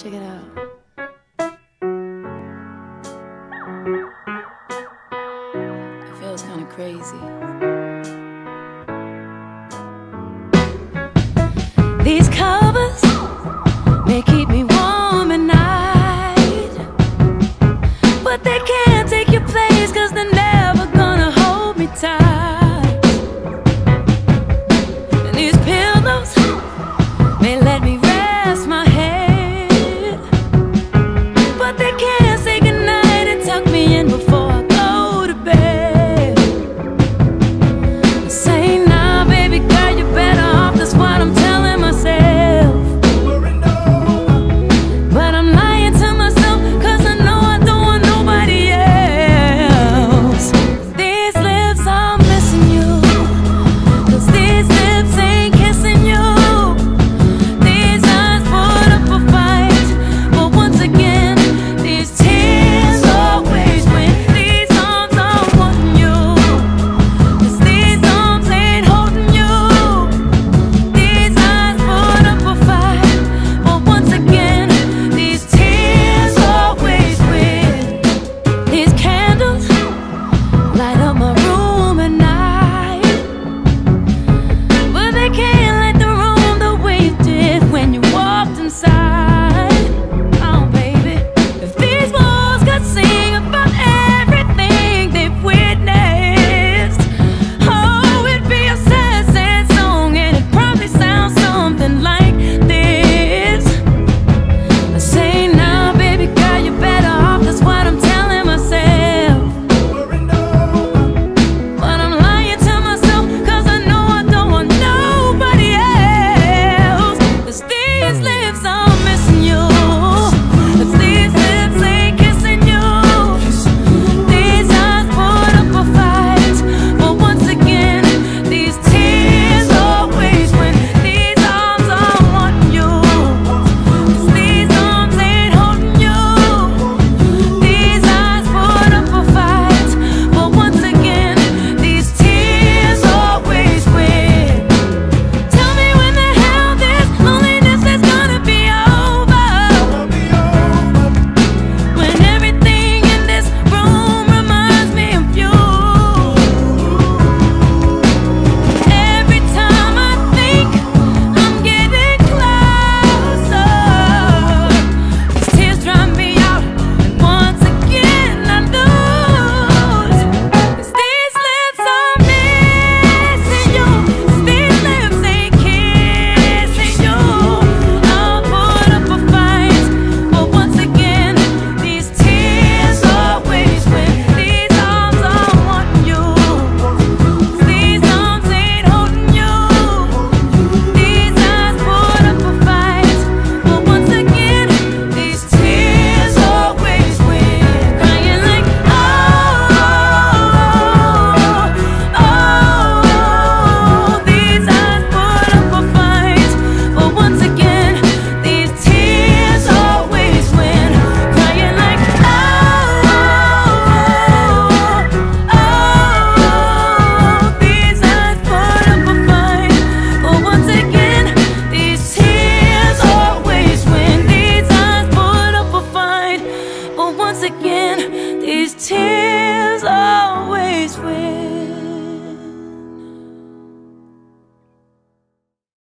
Check it out. It feels kind of crazy. These covers may keep me warm at night, but they can't take your place, cause they're never gonna hold me tight. And these pillows may let me